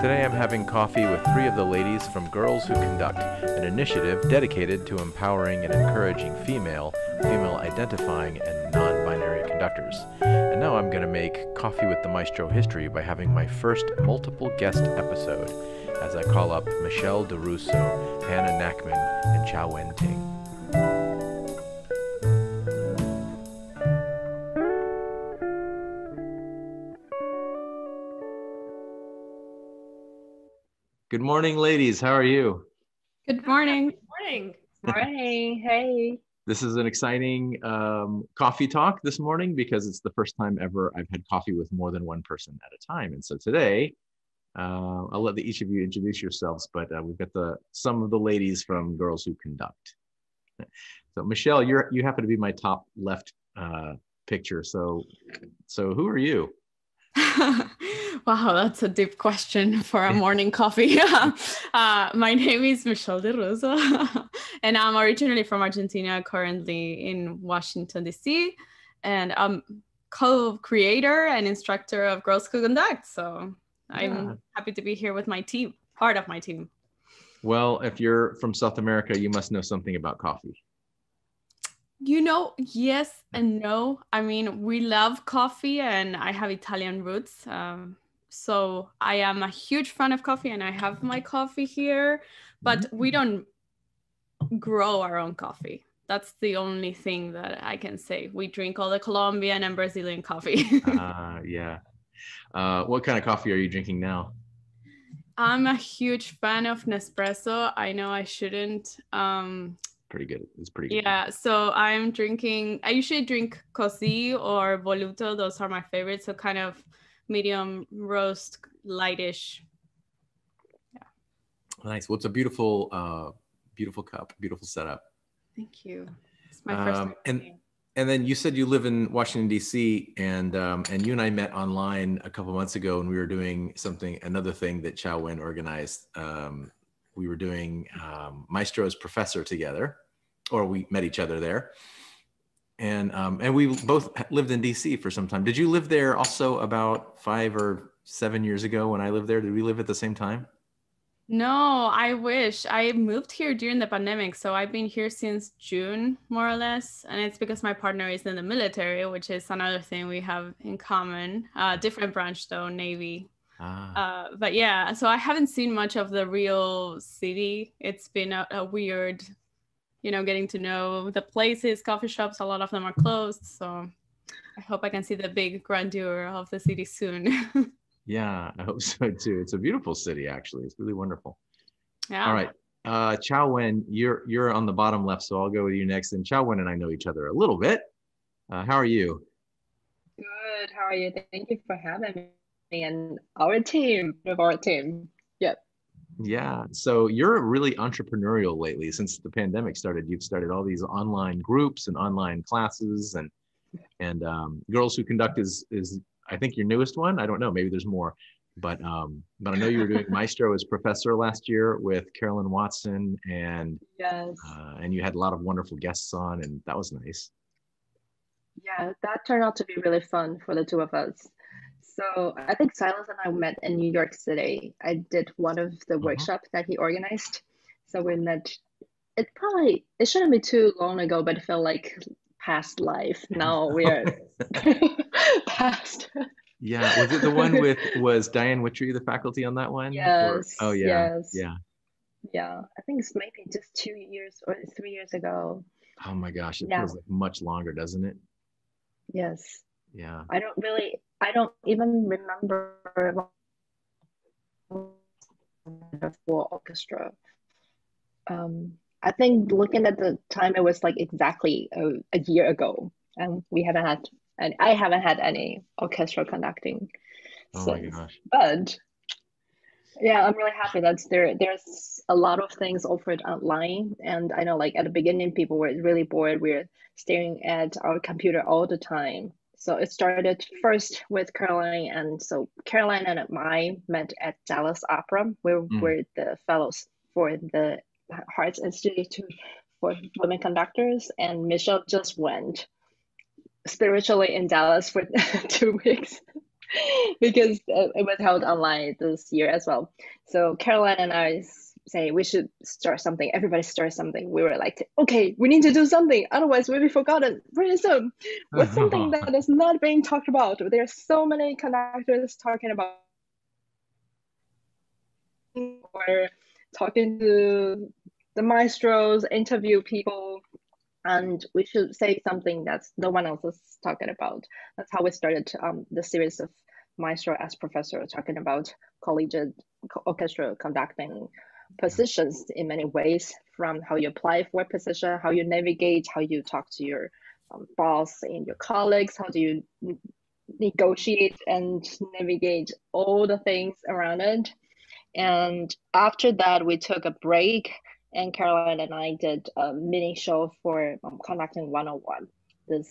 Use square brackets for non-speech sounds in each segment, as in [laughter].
Today I'm having coffee with three of the ladies from Girls Who Conduct, an initiative dedicated to empowering and encouraging female, female identifying, and non binary conductors. And now I'm going to make Coffee with the Maestro history by having my first multiple guest episode as I call up Michelle di Russo, Hannah Nacheman, and Chaowen Ting. Good morning, ladies. How are you? Good morning. Good morning. Morning. Hey. This is an exciting um, coffee talk this morning because it's the first time ever I've had coffee with more than one person at a time. And so today, uh, I'll let the, each of you introduce yourselves, but uh, we've got the some of the ladies from Girls Who Conduct. So Michelle, you're you happen to be my top left uh, picture. So so who are you? [laughs] wow, that's a deep question for a morning coffee. [laughs] [laughs] uh, my name is Michelle di Russo, and I'm originally from Argentina, currently in Washington, D.C., and I'm co-creator and instructor of Girls Who Conduct. So I'm yeah. happy to be here with my team, part of my team. Well, if you're from South America, you must know something about coffee. You know, yes and no. I mean, we love coffee, and I have Italian roots. Um, so I am a huge fan of coffee, and I have my coffee here, but mm-hmm. we don't grow our own coffee. That's the only thing that I can say. We drink all the Colombian and Brazilian coffee. uh, [laughs] yeah. Uh, what kind of coffee are you drinking now? I'm a huge fan of Nespresso. I know I shouldn't. Um, pretty good. It's pretty good. Yeah. So I'm drinking, I usually drink Così or Voluto. Those are my favorites. So kind of medium roast, lightish. Yeah. Nice. Well, it's a beautiful, uh, beautiful cup, beautiful setup. Thank you. It's my first um, and and then you said you live in Washington D.C. and um, and you and I met online a couple months ago, and we were doing something, another thing that Chaowen organized. Um, we were doing um, Maestro's Professor together, or we met each other there, and um, and we both lived in D.C. for some time. Did you live there also about five or seven years ago when I lived there? Did we live at the same time? No, I wish. I moved here during the pandemic. So I've been here since June, more or less. And it's because my partner is in the military, which is another thing we have in common. Uh, different branch, though, Navy. Ah. Uh, but yeah, so I haven't seen much of the real city. It's been a, a weird, you know, getting to know the places, coffee shops. A lot of them are closed. So I hope I can see the big grandeur of the city soon. [laughs] Yeah, I hope so too. It's a beautiful city, actually. It's really wonderful. Yeah. All right. Uh, Chaowen, you're you're on the bottom left, so I'll go with you next. And Chaowen and I know each other a little bit. Uh, how are you? Good. How are you? Thank you for having me and our team of our team. Yep. Yeah. So you're really entrepreneurial lately. Since the pandemic started, you've started all these online groups and online classes, and and um, Girls Who Conduct is is I think your newest one. I don't know. Maybe there's more, but um, but I know you were doing [laughs] Maestro as professor last year with Carolyn Watson, and yes, uh, and you had a lot of wonderful guests on, and that was nice. Yeah, that turned out to be really fun for the two of us. So I think Silas and I met in New York City. I did one of the uh-huh. workshops that he organized. So we met. It probably it shouldn't be too long ago, but it felt like past life. Now [laughs] we're [laughs] past. Yeah, was it the one [laughs] with was Diane Wittry the faculty on that one? Yes. Or, oh yeah. Yes. Yeah. Yeah, I think it's maybe just two years or three years ago. Oh my gosh, it yeah. feels like much longer, doesn't it? Yes. Yeah. I don't really. I don't even remember full orchestra. Um, I think looking at the time, it was like exactly a, a year ago, and we haven't had, and I haven't had any orchestral conducting. Oh since. my gosh! But yeah, I'm really happy that there there's a lot of things offered online, and I know like at the beginning people were really bored. We're staring at our computer all the time. So it started first with Caroline, and so Caroline and I met at Dallas Opera. We mm. were the fellows for the Hart Institute for Women Conductors, and Michelle just went spiritually in Dallas for [laughs] two weeks. [laughs] because it was held online this year as well. So Caroline and I say we should start something. Everybody start something. We were like, okay, we need to do something. Otherwise, we'll be forgotten pretty soon. What's something [laughs] that is not being talked about? There are so many conductors talking about or talking to the maestros, interview people, and we should say something that no one else is talking about. That's how we started um, the series of maestro as professor, talking about collegiate orchestra conducting positions in many ways from how you apply for a position, how you navigate, how you talk to your um, boss and your colleagues, how do you negotiate and navigate all the things around it. And after that, we took a break, and Caroline and I did a mini show for um, conducting 101 this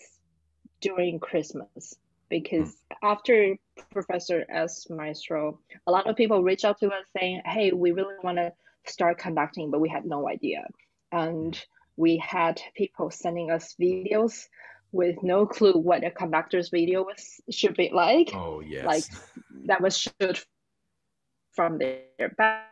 during Christmas. Because after Professor S. Maestro, a lot of people reach out to us saying, Hey, we really want to start conducting, but we had no idea. And we had people sending us videos with no clue what a conductor's video was should be like. Oh yes. Like that was shoot from their back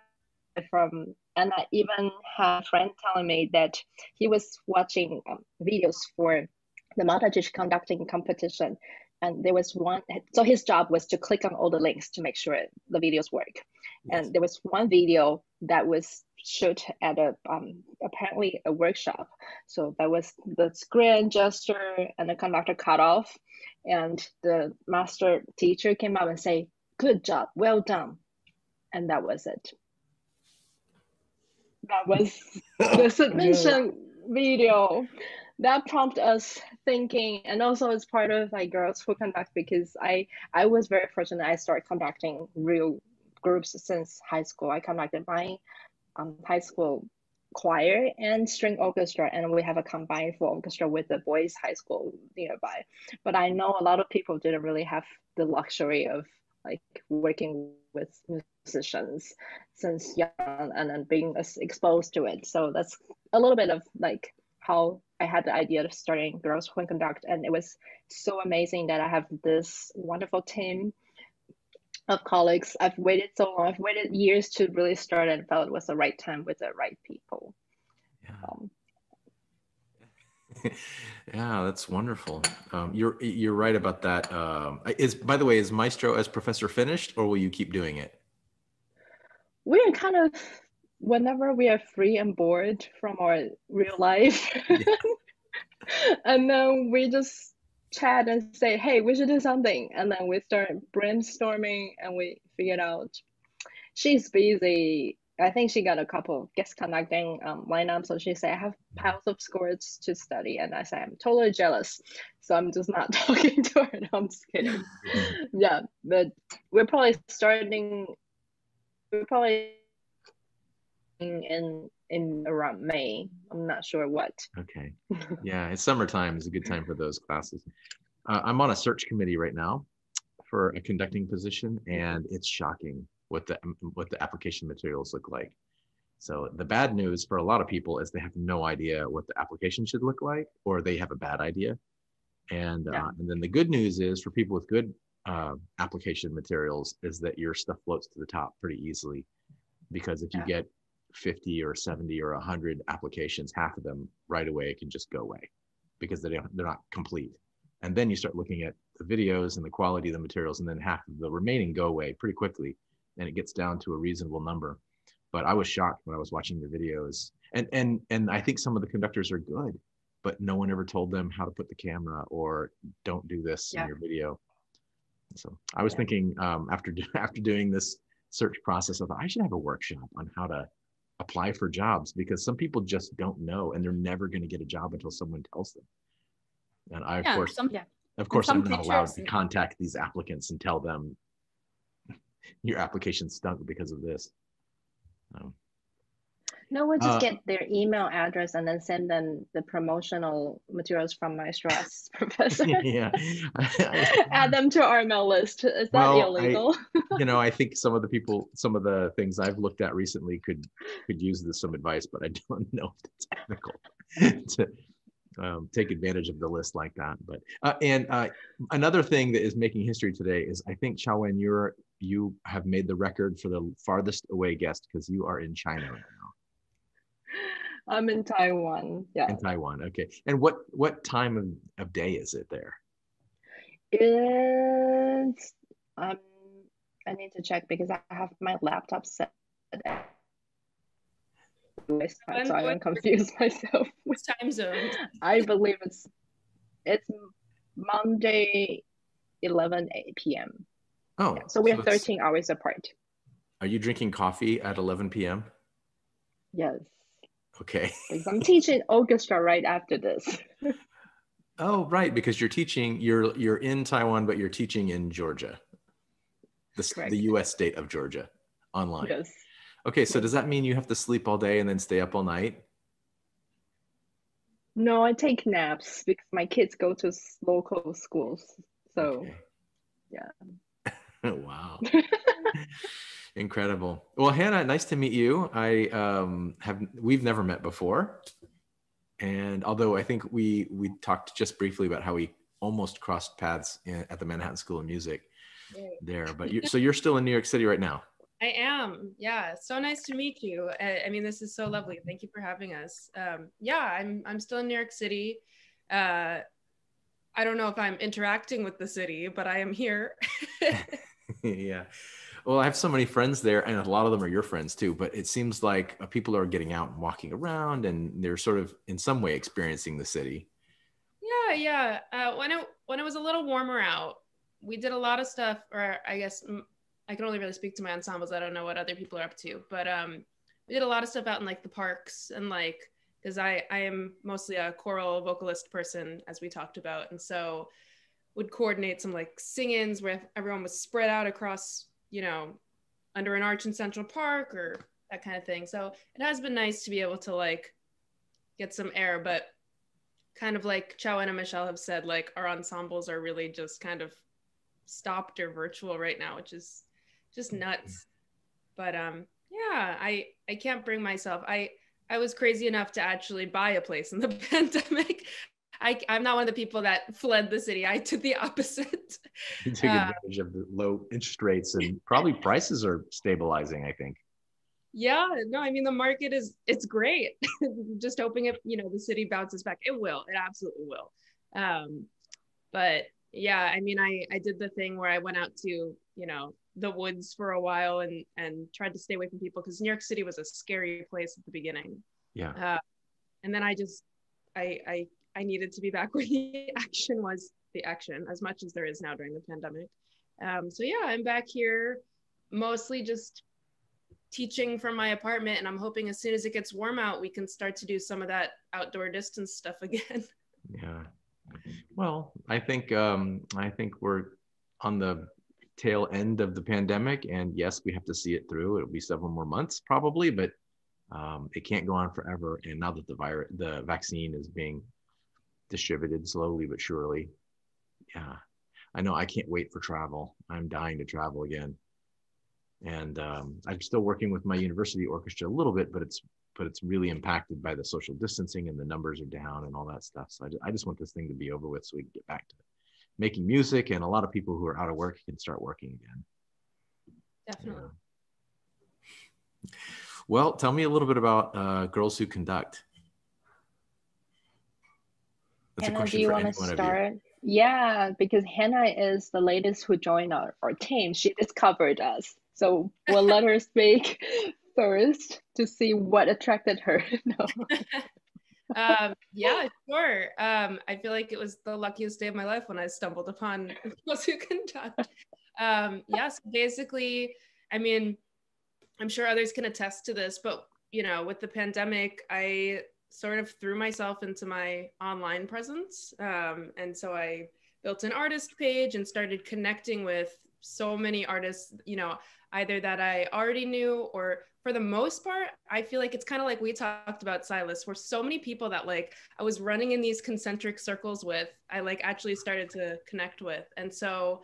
from and I even had a friend telling me that he was watching um, videos for the montage conducting competition and there was one so his job was to click on all the links to make sure the videos work yes. and there was one video that was shot at a um, apparently a workshop. So that was the screen gesture and the conductor cut off. And the master teacher came up and say good job well done. And that was it. That was [laughs] the submission video. That prompted us thinking and also it's part of like girls who conduct because i i was very fortunate i started conducting real groups since high school. I conducted my um, high school choir and string orchestra and we have a combined full orchestra with the boys high school nearby. But i know a lot of people didn't really have the luxury of like working with musicians since young and then being exposed to it. So that's a little bit of like how I had the idea of starting Girls Who Conduct, and it was so amazing that I have this wonderful team of colleagues. I've waited so long, I've waited years to really start and felt it was the right time with the right people. Yeah. Um, [laughs] yeah, that's wonderful. Um, you're you're right about that. Um, is by the way, is Maestro as professor finished, or will you keep doing it? We're kind of whenever we are free and bored from our real life, yeah. [laughs] and then we just chat and say, "Hey, we should do something," and then we start brainstorming and we figured out she's busy I think she got a couple guest conducting um, lineup. So she said, I have piles of scores to study. And I said, I'm totally jealous. So I'm just not [laughs] talking to her. No, I'm just kidding. yeah, but we're probably starting, we're probably in in around May. I'm not sure what. Okay. [laughs] Yeah, it's summertime is a good time for those classes. Uh, I'm on a search committee right now for a conducting position, and it's shocking what the what the application materials look like. So the bad news for a lot of people is they have no idea what the application should look like, or they have a bad idea. And yeah. uh, and then the good news is for people with good uh, application materials is that your stuff floats to the top pretty easily, because if you yeah. get 50 or 70 or 100 applications, half of them right away can just go away because they don't, they're not complete. And then you start looking at the videos and the quality of the materials, and then half of the remaining go away pretty quickly and it gets down to a reasonable number. But I was shocked when I was watching the videos, and and and I think some of the conductors are good, but no one ever told them how to put the camera or don't do this yeah. in your video. So I was yeah. thinking um, after [laughs] after doing this search process, I thought I should have a workshop on how to apply for jobs because some people just don't know and they're never going to get a job until someone tells them. And I, of course, some, yeah. of course, I'm not allowed to contact these applicants and tell them your application stunk because of this. Um, no, we'll just uh, get their email address and then send them the promotional materials from my stress [laughs] professor. [laughs] yeah. [laughs] Add them to our mail list. Is that well, illegal? I, you know, I think some of the people, some of the things I've looked at recently could could use this some advice, but I don't know if it's ethical to um, take advantage of the list like that. But uh, and uh, another thing that is making history today is I think Chaowen, you're you have made the record for the farthest away guest because you are in China. I'm in Taiwan. Yeah. In Taiwan. Okay. And what what time of, of day is it there? It's um I need to check because I have my laptop set so I don't confuse myself. Which time zone? I believe it's it's Monday, 11 p.m. Oh, yeah, so we so have 13 hours apart. Are you drinking coffee at 11 p.m.? Yes. Okay. [laughs] because I'm teaching orchestra right after this. [laughs] oh, right, because you're teaching. You're you're in Taiwan, but you're teaching in Georgia, the the U.S. state of Georgia, online. Yes. Okay, so does that mean you have to sleep all day and then stay up all night? No, I take naps because my kids go to local schools. So, okay. yeah. [laughs] wow. Incredible. Well, Hannah, nice to meet you. I um, have we've never met before, and although I think we we talked just briefly about how we almost crossed paths in, at the Manhattan School of Music there, but you, [laughs] so you're still in New York City right now. I am. Yeah. So nice to meet you. I, I, mean, this is so lovely. Thank you for having us. Um, yeah, I'm I'm still in New York City. Uh, I don't know if I'm interacting with the city, but I am here. [laughs] [laughs] yeah. Well, I have so many friends there, and a lot of them are your friends too. But it seems like uh, people are getting out and walking around, and they're sort of in some way experiencing the city. Yeah, yeah. Uh, when it when it was a little warmer out, we did a lot of stuff, or I guess I can only really speak to my ensembles. I don't know what other people are up to, but um, we did a lot of stuff out in like the parks and like because I I am mostly a choral vocalist person as we talked about, and so would coordinate some like sing-ins where everyone was spread out across you know under an arch in Central Park or that kind of thing. So it has been nice to be able to like get some air, but kind of like Chow and Michelle have said, like our ensembles are really just kind of stopped or virtual right now, which is just nuts. But um, yeah, I I can't bring myself. I I was crazy enough to actually buy a place in the [laughs] pandemic. I, I'm not one of the people that fled the city. I took the opposite. [laughs] You took uh, advantage of the low interest rates and probably prices are stabilizing, I think. Yeah, no, I mean the market is it's great. [laughs] Just hoping if you know the city bounces back. It will. It absolutely will. Um, but yeah, I mean I I did the thing where I went out to, you know, the woods for a while and and tried to stay away from people because New York City was a scary place at the beginning. Yeah. Uh, and then I just I I I needed to be back [laughs] where the action was the action as much as there is now during the pandemic. Um, so yeah, I'm back here mostly just teaching from my apartment and I'm hoping as soon as it gets warm out we can start to do some of that outdoor distance stuff [laughs] again. Yeah. Well, I think um I think we're on the tail end of the pandemic. And yes, we have to see it through. It'll be several more months probably, but um, it can't go on forever. And now that the virus, the vaccine is being distributed slowly but surely, yeah, I know I can't wait for travel. I'm dying to travel again. And um, I'm still working with my university orchestra a little bit, but it's but it's really impacted by the social distancing and the numbers are down and all that stuff. So I just, I just want this thing to be over with so we can get back to making music and a lot of people who are out of work can start working again definitely yeah. well tell me a little bit about uh, girls who conduct That's Hannah, do you want to start? Yeah, because Hannah is the latest who joined our, our team. She discovered us. So we'll let her speak [laughs] first to see what attracted her. [laughs] no [laughs] um, yeah, sure. Um, I feel like it was the luckiest day of my life when I stumbled upon those who conduct. Um, yes, basically, I mean, I'm sure others can attest to this, but you know, with the pandemic, I sort of threw myself into my online presence. Um, and so I built an artist page and started connecting with so many artists, you know, either that I already knew or for the most part, I feel like it's kind of like we talked about Silas, where so many people that like I was running in these concentric circles with, I like actually started to connect with. And so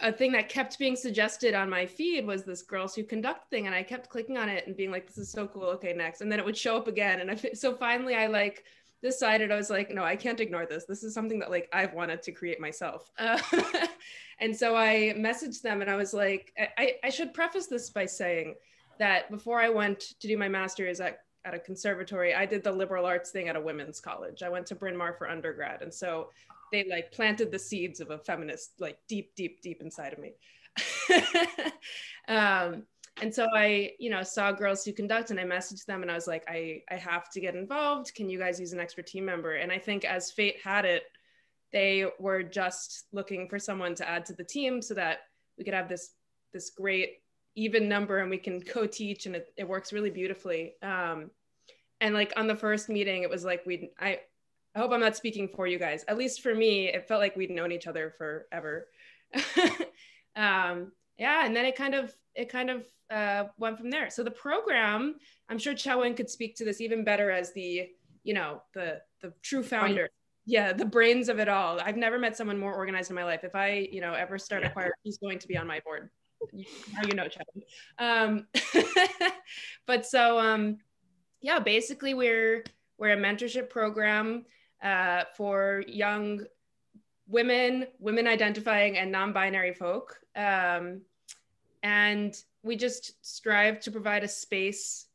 a thing that kept being suggested on my feed was this girls who conduct thing. And I kept clicking on it and being like, this is so cool. Okay, next. And then it would show up again. And I, so finally I like decided I was like, no, I can't ignore this. This is something that like I've wanted to create myself. Uh, [laughs] and so I messaged them and I was like, I, I should preface this by saying that before I went to do my master's at, at a conservatory, I did the liberal arts thing at a women's college. I went to Bryn Mawr for undergrad. And so they like planted the seeds of a feminist, like deep, deep, deep inside of me. [laughs] um, and so I, you know, saw girls who conduct and I messaged them and I was like, I, I have to get involved. Can you guys use an extra team member? And I think as fate had it, they were just looking for someone to add to the team so that we could have this this great even number and we can co-teach and it, it works really beautifully um, and like on the first meeting it was like we i i hope i'm not speaking for you guys. At least for me it felt like we'd known each other forever. [laughs] Um, yeah and then it kind of it kind of uh, went from there. So the program i'm sure Chaowen could speak to this even better as the you know the the true founder. yeah the brains of it all. I've never met someone more organized in my life. If i you know ever start a choir he's going to be on my board. How you know Chad. Um, [laughs] but so um, yeah, basically we're we're a mentorship program uh, for young women, women identifying and non-binary folk, um, and we just strive to provide a space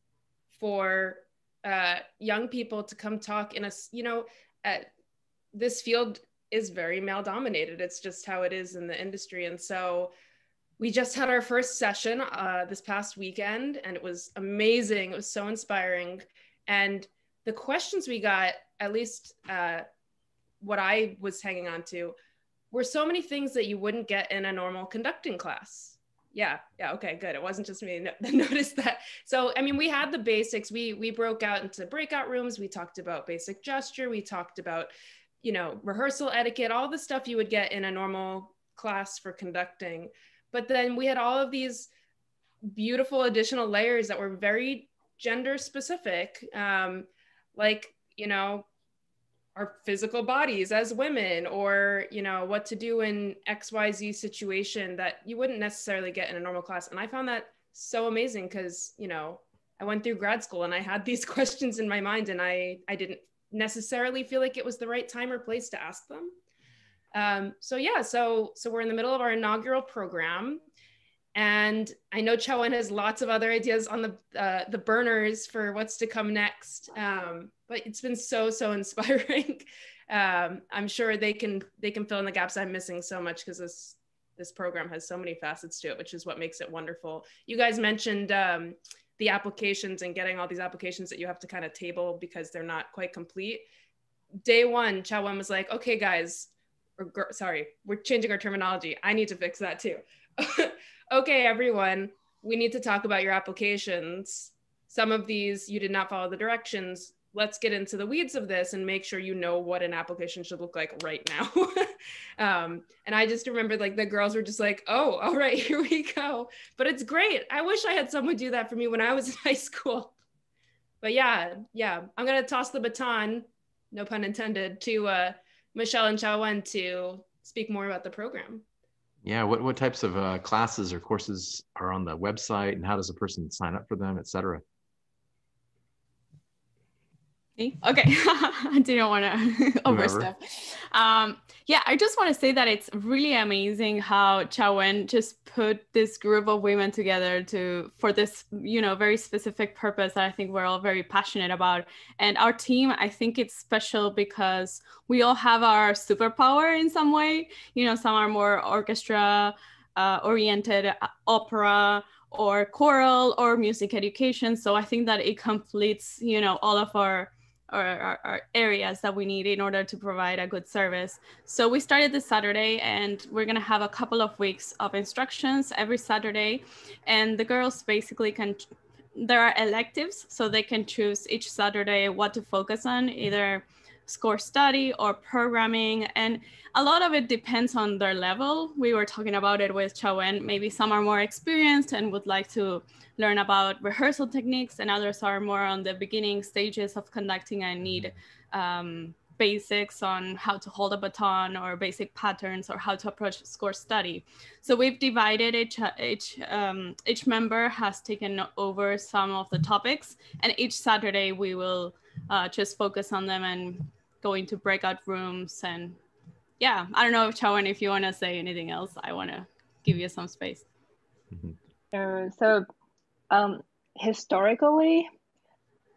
for uh, young people to come talk in a you know uh, this field is very male dominated it's just how it is in the industry. And so we just had our first session uh, this past weekend and it was amazing. It was so inspiring. And the questions we got at least uh, what i was hanging on to were so many things that you wouldn't get in a normal conducting class. Yeah yeah okay good. It wasn't just me that [laughs] noticed that. So i mean we had the basics. We we broke out into breakout rooms. We talked about basic gesture. We talked about you know rehearsal etiquette all the stuff you would get in a normal class for conducting. But then we had all of these beautiful additional layers that were very gender specific um, like you know our physical bodies as women or you know what to do in xyz situation that you wouldn't necessarily get in a normal class. And i found that so amazing because you know i went through grad school and i had these [laughs] questions in my mind and i i didn't necessarily feel like it was the right time or place to ask them. Um, so yeah, so so we're in the middle of our inaugural program, and I know Chaowen has lots of other ideas on the uh, the burners for what's to come next. Um, but it's been so so [laughs] inspiring. um, I'm sure they can they can fill in the gaps I'm missing so much because this this program has so many facets to it, which is what makes it wonderful. You guys mentioned um, the applications and getting all these applications that you have to kind of table because they're not quite complete. Day one, Chaowen was like, "Okay, guys." or sorry, we're changing our terminology. I need to fix that too. [laughs] okay, everyone, we need to talk about your applications. Some of these you did not follow the directions. Let's get into the weeds of this and make sure you know what an application should look like right now. [laughs] um, and I just remember like the girls were just like, oh, all right, [laughs] here we go. But it's great. I wish I had someone do that for me when I was [laughs] in high school. But yeah, yeah, I'm gonna toss the baton, no pun intended, to uh, Michelle and Chaowen to speak more about the program. Yeah, what, what types of uh, classes or courses are on the website and how does a person sign up for them, et cetera? Okay, [laughs] I didn't want [laughs] to overstep. Um, yeah, I just want to say that it's really amazing how Chaowen just put this group of women together to for this, you know, very specific purpose that I think we're all very passionate about. And our team, I think it's special because we all have our superpower in some way. You know, some are more orchestra uh, oriented, uh, opera or choral or music education. So I think that it completes, you know, all of our or, or, areas that we need in order to provide a good service. So we started this Saturday and we're gonna have a couple of weeks of instructions every Saturday. And the girls basically can, there are electives, so they can choose each Saturday what to focus on, either score study or programming. And a lot of it depends on their level. We were talking about it with Chaowen. Maybe some are more experienced and would like to learn about rehearsal techniques, and others are more on the beginning stages of conducting and need um, basics on how to hold a baton or basic patterns or how to approach score study. So we've divided each, each, um, each member has taken over some of the topics and each Saturday we will uh, just focus on them and go to breakout rooms and yeah i don't know if Chaowen if you want to say anything else i want to give you some space. Mm-hmm. uh, so um, historically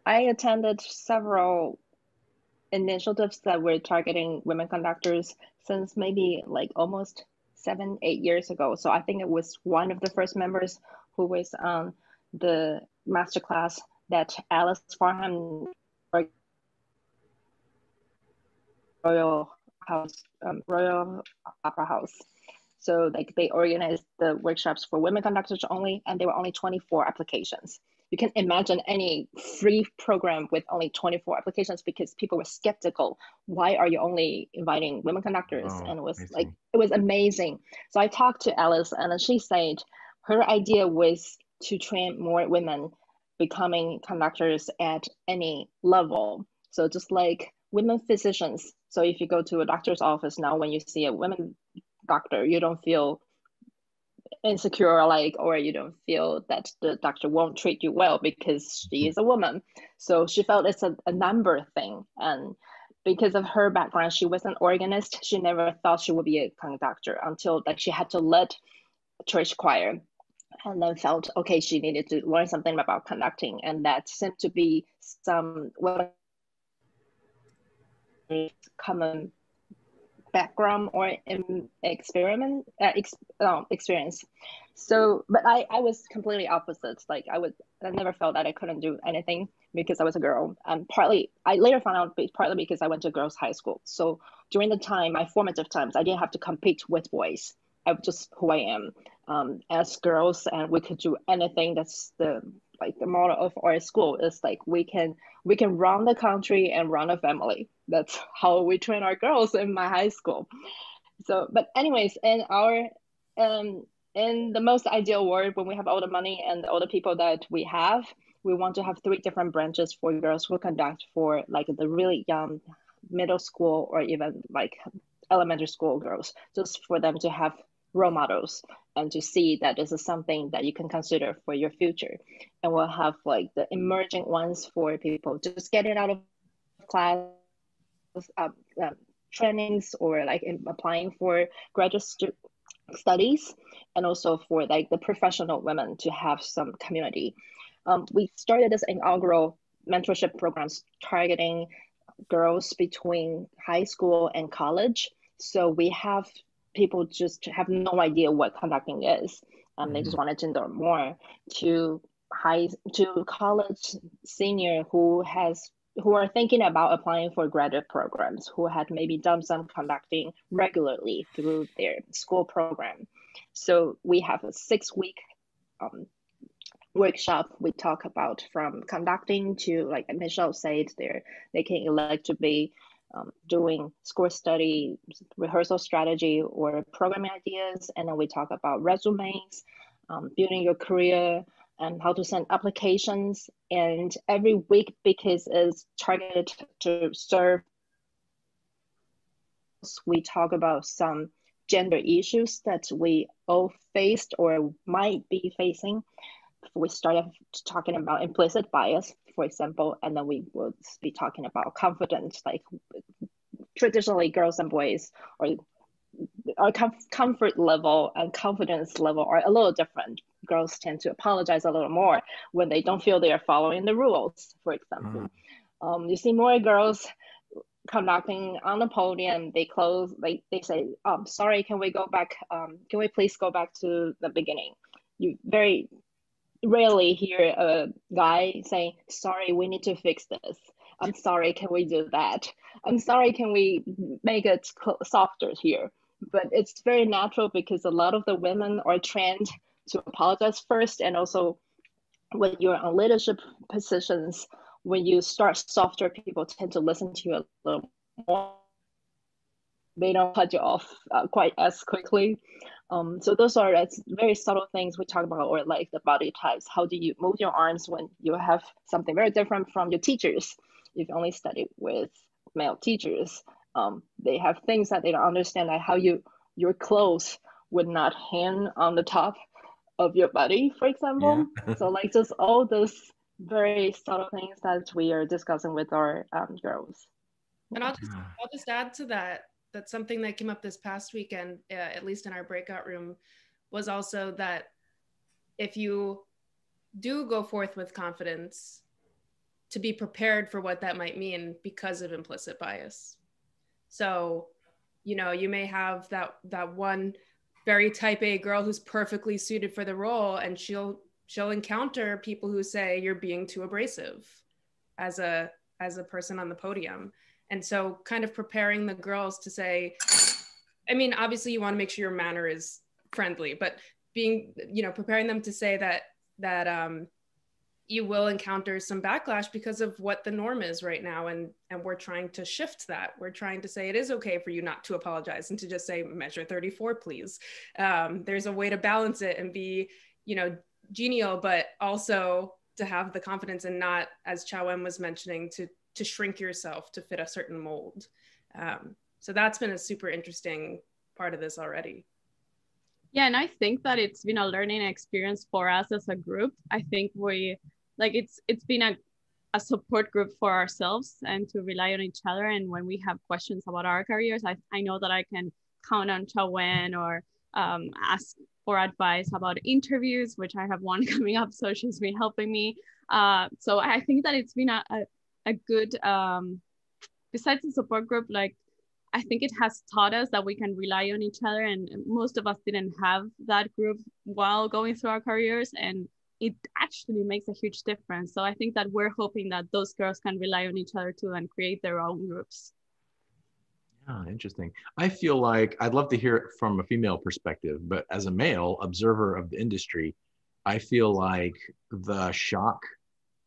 i attended several initiatives that were targeting women conductors since maybe like almost seven eight years ago. So i think it was one of the first members who was on the masterclass that alice farnham royal house um, royal opera house so like they organized the workshops for women conductors only and there were only 24 applications you can imagine any free program with only 24 applications because people were skeptical. Why are you only inviting women conductors? Oh, and it was like, it was amazing. So I talked to Alice and she said her idea was to train more women becoming conductors at any level. So just like women physicians. So if you go to a doctor's office now, when you see a women doctor, you don't feel insecure like or you don't feel that the doctor won't treat you well because she is a woman. So she felt it's a, a number thing. And because of her background she was an organist. She never thought she would be a conductor until like she had to lead church choir and then felt okay she needed to learn something about conducting. And that seemed to be some common background or experiment uh, ex, um, experience. So but I, I was completely opposite. Like i was i never felt that i couldn't do anything because i was a girl. And partly i later found out partly because i went to girls high school. So during the time my formative times i didn't have to compete with boys. I was just who i am. Um, as girls and we could do anything that's the like the model of our school is like we can we can run the country and run a family that's how we train our girls in my high school so but anyways in our um in the most ideal world when we have all the money and all the people that we have we want to have three different branches for girls who conduct for like the really young middle school or even like elementary school girls just for them to have role models and to see that this is something that you can consider for your future. And we'll have like the emerging ones for people just getting out of class uh, uh, trainings or like applying for graduate stu- studies and also for like the professional women to have some community. Um, we started this inaugural mentorship programs targeting girls between high school and college. So we have people just have no idea what conducting is. Um, mm-hmm. They just mm-hmm. wanted to know more. To high to college senior who has who are thinking about applying for graduate programs who had maybe done some conducting regularly through their school program. So we have a six week um, workshop we talk about from conducting to like Michelle said there they can elect to be um, doing score study, rehearsal strategy, or programming ideas. And then we talk about resumes, um, building your career, and how to send applications. And every week, because it's targeted to serve, we talk about some gender issues that we all faced or might be facing. We started talking about implicit bias, for example, and then we would be talking about confidence, like traditionally girls and boys or our comfort level and confidence level are a little different. Girls tend to apologize a little more when they don't feel they are following the rules, for example. Mm. Um, you see more girls conducting on the podium, they close, like they say, um, sorry, can we go back? Um, can we please go back to the beginning? You very rarely hear a guy saying, sorry, we need to fix this. I'm sorry, can we do that? I'm sorry, can we make it softer here? But it's very natural because a lot of the women are trained to apologize first. And also, when you're on leadership positions, when you start softer, people tend to listen to you a little more. They don't cut you off uh, quite as quickly. Um, so those are very subtle things we talk about, or like the body types. How do you move your arms when you have something very different from your teachers? If you only study with male teachers, um, they have things that they don't understand, like how you your clothes would not hang on the top of your body, for example. Yeah. [laughs] so like just all those very subtle things that we are discussing with our um, girls. And I'll just I'll just add to that that something that came up this past weekend, uh, at least in our breakout room, was also that if you do go forth with confidence, to be prepared for what that might mean because of implicit bias. So, you know, you may have that that one very type A girl who's perfectly suited for the role, and she'll she'll encounter people who say you're being too abrasive as a as a person on the podium. And so kind of preparing the girls to say i mean obviously you want to make sure your manner is friendly but being you know preparing them to say that that um you will encounter some backlash because of what the norm is right now and and we're trying to shift that we're trying to say it is okay for you not to apologize and to just say measure 34 please um, there's a way to balance it and be you know genial, but also to have the confidence and not, as Chaowen was mentioning, to to shrink yourself to fit a certain mold. Um, so that's been a super interesting part of this already. Yeah, and I think that it's been a learning experience for us as a group. I think we like it's it's been a a support group for ourselves and to rely on each other. And when we have questions about our careers, I, I know that I can count on Chaowen or um, ask for advice about interviews, which I have one [laughs] coming up. So she's been helping me. Uh, so I think that it's been a, a, a good, um, besides the support group, like I think it has taught us that we can rely on each other. And most of us didn't have that group while going through our careers. And it actually makes a huge difference. So I think that we're hoping that those girls can rely on each other too and create their own groups. Yeah, interesting. I feel like I'd love to hear it from a female perspective, but as a male observer of the industry, I feel like the shock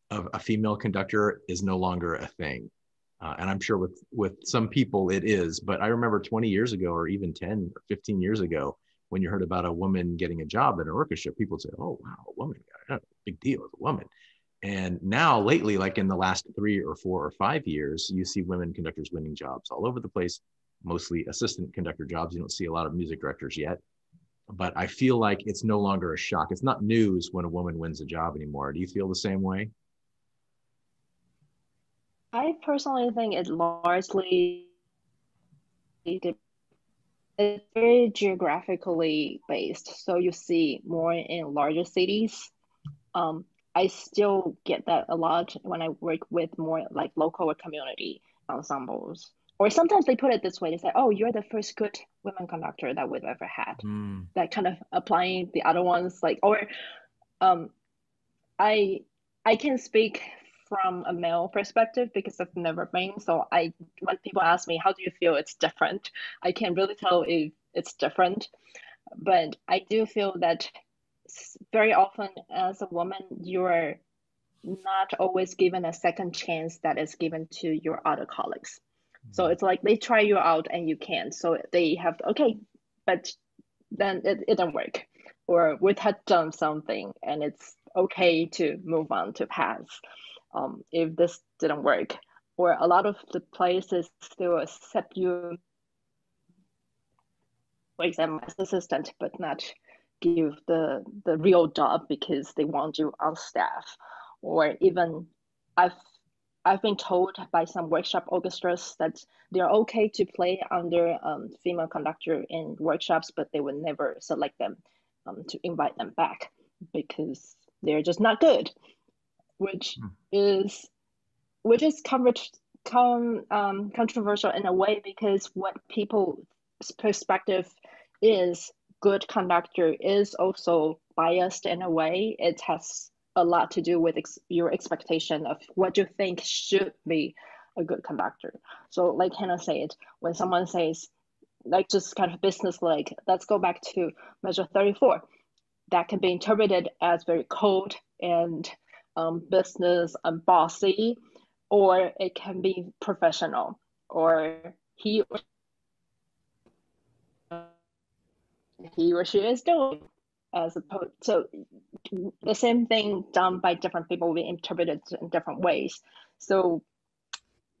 of a female conductor is no longer a thing. Uh, and I'm sure with with some people it is, but I remember 20 years ago, or even 10 or 15 years ago, when you heard about a woman getting a job in an orchestra, people say, "Oh, wow, a woman big deal, a woman." And now, lately, like in the last three or four or five years, you see women conductors winning jobs all over the place, mostly assistant conductor jobs. You don't see a lot of music directors yet. But I feel like it's no longer a shock. It's not news when a woman wins a job anymore. Do you feel the same way? I personally think it largely it's very geographically based. So you see more in larger cities. Um, I still get that a lot when I work with more like local or community ensembles. Or sometimes they put it this way: they say, "Oh, you're the first good women conductor that we've ever had." Mm. That kind of applying the other ones, like, or, um, I I can speak from a male perspective because I've never been. So I, when people ask me, "How do you feel?" It's different. I can't really tell if it's different, but I do feel that very often as a woman you're not always given a second chance that is given to your other colleagues so mm-hmm. it's like they try you out and you can't so they have okay but then it, it didn't work or we had done something and it's okay to move on to pass um, if this didn't work or a lot of the places still accept you. For example as assistant but not give the the real job because they want you on staff. Or even i've i've been told by some workshop orchestras that they're okay to play under um, female conductor in workshops but they would never select them um, to invite them back because they're just not good which mm. is which is com, um, controversial in a way because what people's perspective is good conductor is also biased in a way. It has a lot to do with ex- your expectation of what you think should be a good conductor. So, like Hannah said, when someone says, like just kind of business like, let's go back to measure 34, that can be interpreted as very cold and um, business and bossy, or it can be professional, or he or he or she is doing as opposed so the same thing done by different people will be interpreted in different ways. So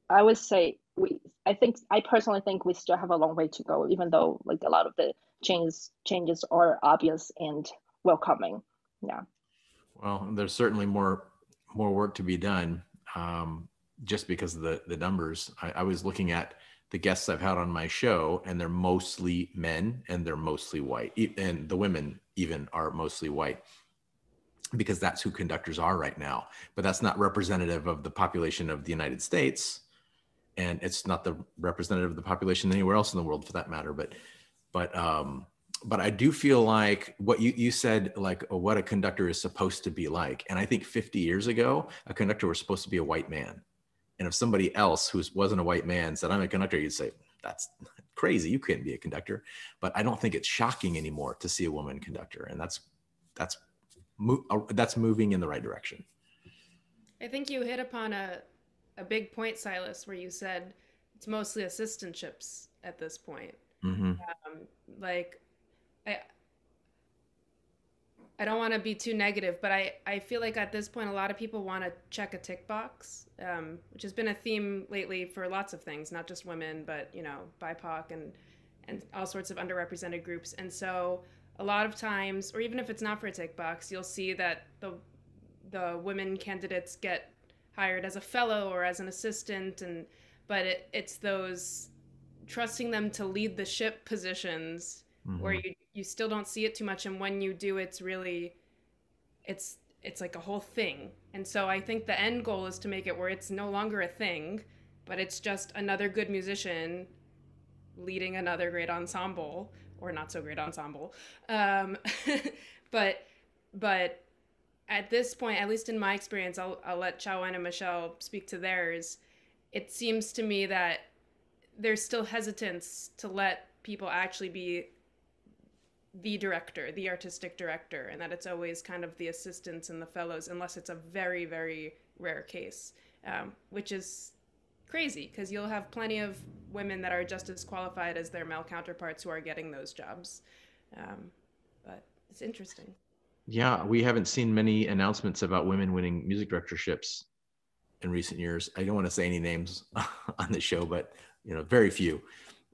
i would say we i think i personally think we still have a long way to go even though like a lot of the changes changes are obvious and welcoming. Yeah well there's certainly more more work to be done um, just because of the, the numbers. I, I was looking at the guests I've had on my show, and they're mostly men and they're mostly white. And the women even are mostly white because that's who conductors are right now. But that's not representative of the population of the United States. And it's not the representative of the population anywhere else in the world for that matter. But, but, um, but I do feel like what you, you said, like oh, what a conductor is supposed to be like. And I think 50 years ago, a conductor was supposed to be a white man. And if somebody else who wasn't a white man said, I'm a conductor, you'd say, that's [laughs] crazy. You couldn't be a conductor. But I don't think it's shocking anymore to see a woman conductor. And that's, that's, uh, that's moving in the right direction. I think you hit upon a, a big point, Silas, where you said it's mostly assistantships at this point. Mm-hmm. Um, like, I, I don't want to be too negative, but I, I feel like at this point, a lot of people want to check a tick box, um, which has been a theme lately for lots of things, not just women, but, you know, BIPOC and, and all sorts of underrepresented groups. And so a lot of times, or even if it's not for a tick box, you'll see that the, the women candidates get hired as a fellow or as an assistant. And, but it, it's those trusting them to lead the ship positions mm-hmm. where you you still don't see it too much and when you do it's really it's it's like a whole thing and so i think the end goal is to make it where it's no longer a thing but it's just another good musician leading another great ensemble or not so great ensemble um, [laughs] but but at this point at least in my experience i'll, I'll let Chaowen and michelle speak to theirs it seems to me that there's still hesitance to let people actually be the director, the artistic director, and that it's always kind of the assistants and the fellows, unless it's a very, very rare case, um, which is crazy because you'll have plenty of women that are just as qualified as their male counterparts who are getting those jobs. Um, but it's interesting. Yeah, we haven't seen many announcements about women winning music directorships in recent years. I don't want to say any names [laughs] on the show, but you know, very few.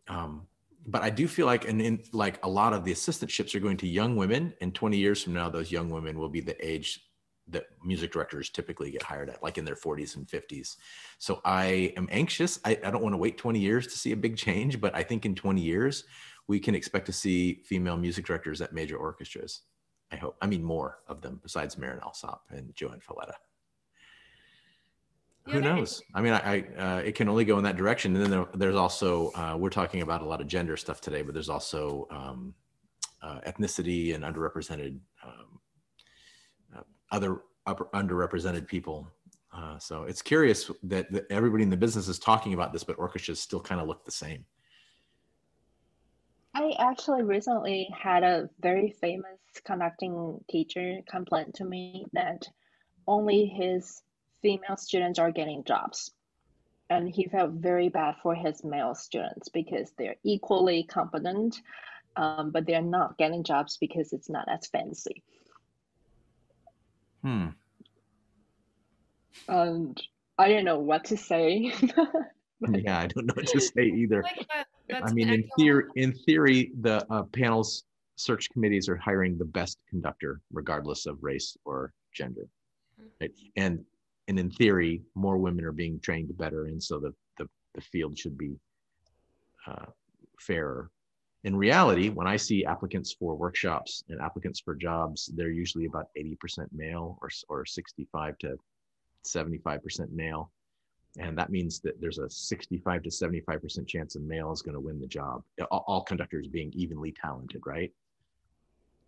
Um, but I do feel like, and in like a lot of the assistantships are going to young women, and 20 years from now, those young women will be the age that music directors typically get hired at, like in their 40s and 50s. So I am anxious. I, I don't want to wait 20 years to see a big change, but I think in 20 years, we can expect to see female music directors at major orchestras. I hope. I mean, more of them besides Marin Alsop and JoAnn Falletta who knows? I mean i, I uh, it can only go in that direction. And then there, there's also uh, we're talking about a lot of gender stuff today but there's also um, uh, ethnicity and underrepresented um, uh, other upper, underrepresented people. Uh, so it's curious that, that, everybody in the business is talking about this but orchestras still kind of look the same. I actually recently had a very famous conducting teacher complain to me that only his female students are getting jobs. And he felt very bad for his male students because they're equally competent, um, but they're not getting jobs because it's not as fancy. Hmm. And I don't know what to say. [laughs] yeah, I don't know what to say either. I mean, in theory, in theory, the uh, panels search committees are hiring the best conductor, regardless of race or gender. Hmm. Right? And and in theory, more women are being trained better, and so the the, the field should be uh, fairer. In reality, when I see applicants for workshops and applicants for jobs, they're usually about 80% male or, or 65 to 75% male. And that means that there's a 65 to 75% chance a male is going to win the job, all, all conductors being evenly talented, right?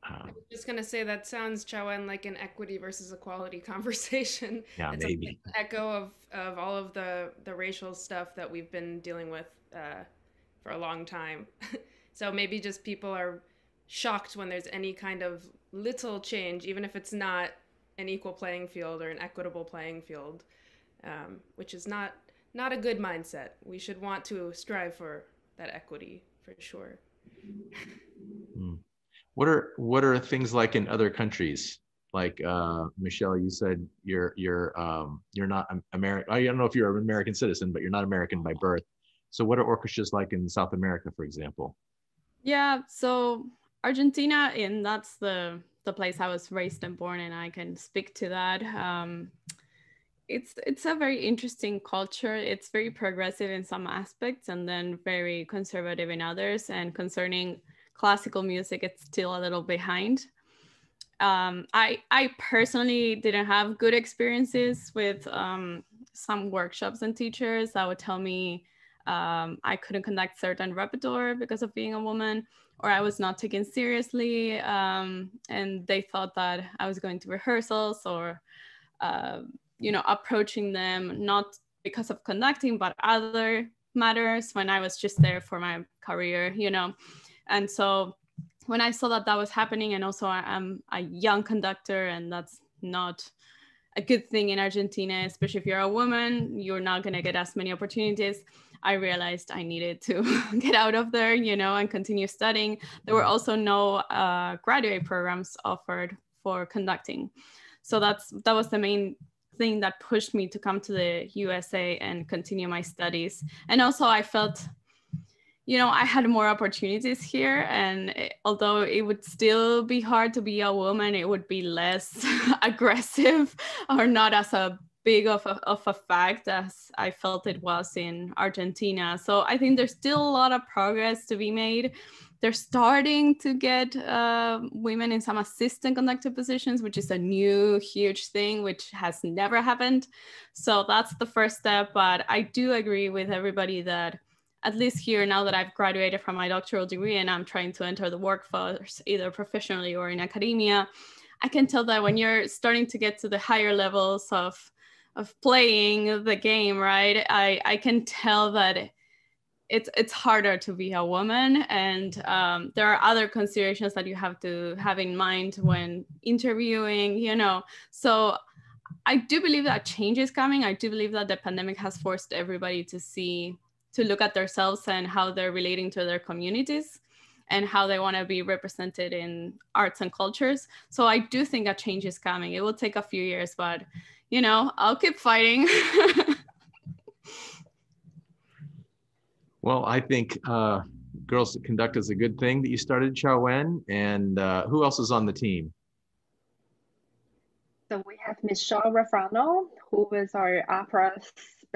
Um, I was just gonna say that sounds Chaowen like an equity versus equality [laughs] conversation. Yeah, it's maybe an echo of of all of the the racial stuff that we've been dealing with uh, for a long time. [laughs] so maybe just people are shocked when there's any kind of little change, even if it's not an equal playing field or an equitable playing field, um, which is not not a good mindset. We should want to strive for that equity for sure. Mm. What are what are things like in other countries? Like uh, Michelle, you said you're you're um, you're not American. I don't know if you're an American citizen, but you're not American by birth. So what are orchestras like in South America, for example? Yeah, so Argentina, and that's the the place I was raised and born in. I can speak to that. Um, it's it's a very interesting culture. It's very progressive in some aspects and then very conservative in others. And concerning classical music, it's still a little behind. Um, I I personally didn't have good experiences with um, some workshops and teachers that would tell me um, I couldn't conduct certain repertoire because of being a woman, or I was not taken seriously, um, and they thought that I was going to rehearsals or uh, you know, approaching them not because of conducting, but other matters when I was just there for my career, you know. And so when I saw that that was happening, and also I'm a young conductor, and that's not a good thing in Argentina, especially if you're a woman, you're not going to get as many opportunities. I realized I needed to [laughs] get out of there, you know, and continue studying. There were also no uh, graduate programs offered for conducting. So that's that was the main thing that pushed me to come to the USA and continue my studies. And also, I felt, you know, I had more opportunities here. And it, although it would still be hard to be a woman, it would be less [laughs] aggressive or not as a big of a, of a fact as I felt it was in Argentina. So I think there's still a lot of progress to be made they're starting to get uh, women in some assistant conductor positions, which is a new huge thing, which has never happened. So that's the first step. But I do agree with everybody that at least here now that I've graduated from my doctoral degree and I'm trying to enter the workforce either professionally or in academia, I can tell that when you're starting to get to the higher levels of of playing the game, right? I, I can tell that it's it's harder to be a woman and um, there are other considerations that you have to have in mind when interviewing you know so i do believe that change is coming i do believe that the pandemic has forced everybody to see to look at themselves and how they're relating to their communities and how they want to be represented in arts and cultures so i do think a change is coming it will take a few years but you know i'll keep fighting [laughs] Well, I think uh, Girls That Conduct is a good thing that you started Chaowen. And uh, who else is on the team? So we have Michelle Rafano, who is our opera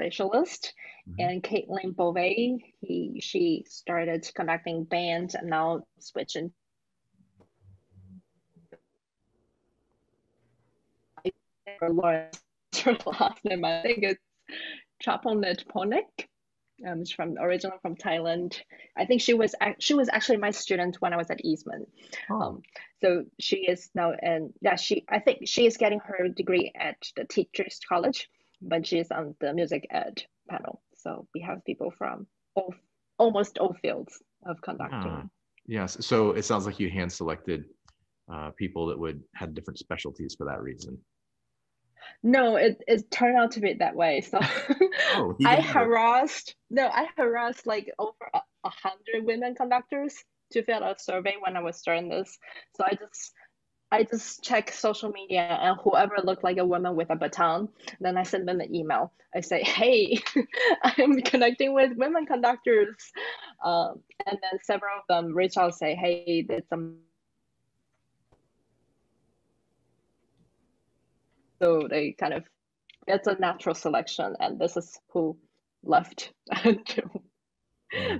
specialist, mm-hmm. and Caitlin Bove. He she started conducting band and now switching. Her last name, I think it's Chaponet Ponik. Um, she's from originally from Thailand. I think she was she was actually my student when I was at Eastman. Oh. Um, so she is now and yeah she I think she is getting her degree at the Teachers College, but she's on the music ed panel. So we have people from all almost all fields of conducting. Ah, yes. So it sounds like you hand selected uh, people that would had different specialties for that reason. No, it, it turned out to be that way. So [laughs] oh, [laughs] I harassed no, I harassed like over a, a hundred women conductors to fill out a survey when I was starting this. So I just I just check social media and whoever looked like a woman with a baton, then I send them an email. I say, hey, [laughs] I'm connecting with women conductors. Um, and then several of them reach out and say, hey, did some So they kind of, it's a natural selection, and this is who left [laughs] to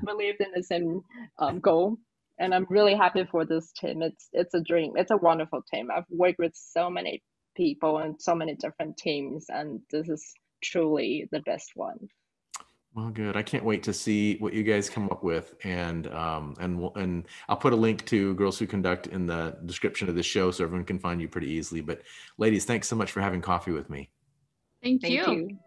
believed in the same um, goal. And I'm really happy for this team. It's it's a dream. It's a wonderful team. I've worked with so many people and so many different teams, and this is truly the best one. Well, good. I can't wait to see what you guys come up with, and um, and and I'll put a link to Girls Who Conduct in the description of the show, so everyone can find you pretty easily. But, ladies, thanks so much for having coffee with me. Thank, Thank you. you.